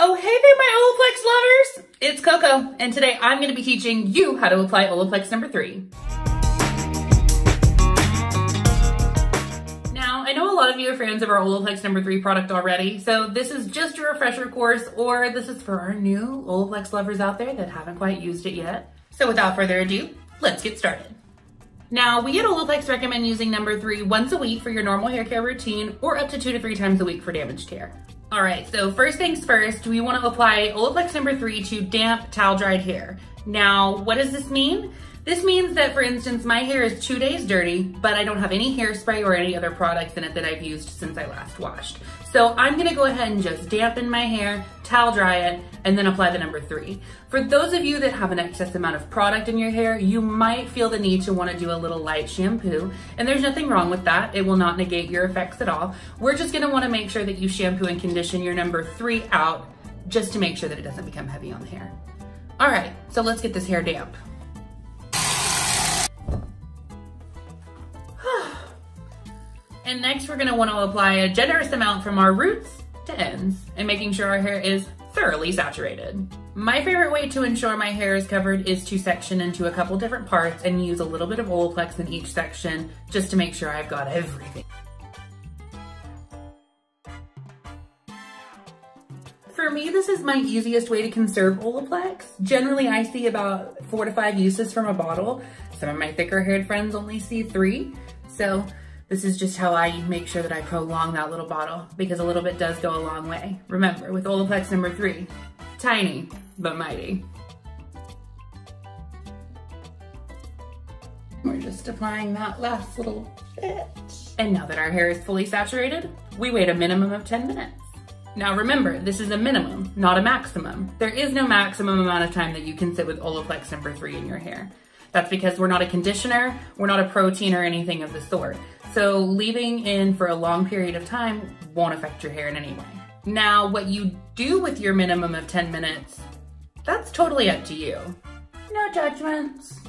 Oh, hey there, my Olaplex lovers! It's Coco, and today I'm gonna be teaching you how to apply Olaplex number three. Now, I know a lot of you are fans of our Olaplex number three product already, so this is just a refresher course, or this is for our new Olaplex lovers out there that haven't quite used it yet. So without further ado, let's get started. Now, we at Olaplex recommend using number three once a week for your normal hair care routine or up to two to three times a week for damaged hair. All right, so first things first, we wanna apply Olaplex number three to damp, towel dried hair. Now, what does this mean? This means that, for instance, my hair is two days dirty, but I don't have any hairspray or any other products in it that I've used since I last washed. So I'm gonna go ahead and just dampen my hair, towel dry it, and then apply the number three. For those of you that have an excess amount of product in your hair, you might feel the need to wanna do a little light shampoo, and there's nothing wrong with that. It will not negate your effects at all. We're just gonna wanna make sure that you shampoo and condition your number three out just to make sure that it doesn't become heavy on the hair. All right, so let's get this hair damp. And next we're gonna wanna apply a generous amount from our roots to ends and making sure our hair is thoroughly saturated. My favorite way to ensure my hair is covered is to section into a couple different parts and use a little bit of Olaplex in each section just to make sure I've got everything. For me, this is my easiest way to conserve Olaplex. Generally, I see about four to five uses from a bottle. Some of my thicker haired friends only see three. So this is just how I make sure that I prolong that little bottle because a little bit does go a long way. Remember, with Olaplex number three, tiny but mighty. We're just applying that last little bit. And now that our hair is fully saturated, we wait a minimum of 10 minutes. Now remember, this is a minimum, not a maximum. There is no maximum amount of time that you can sit with Olaplex number three in your hair. That's because we're not a conditioner, we're not a protein or anything of the sort. So leaving in for a long period of time won't affect your hair in any way. Now, what you do with your minimum of 10 minutes, that's totally up to you. No judgments.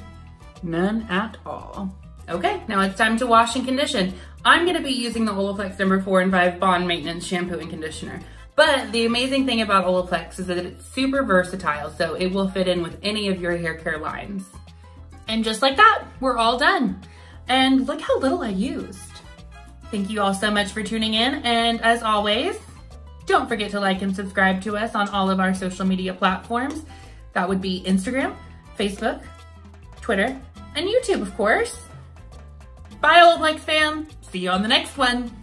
None at all. Okay, now it's time to wash and condition. I'm gonna be using the Olaplex number four and five Bond Maintenance Shampoo and Conditioner. But the amazing thing about Olaplex is that it's super versatile, so it will fit in with any of your hair care lines. And just like that, we're all done. And look how little I used. Thank you all so much for tuning in. And as always, don't forget to like and subscribe to us on all of our social media platforms. That would be Instagram, Facebook, Twitter, and YouTube, of course. Bye, Olaplex fam. See you on the next one.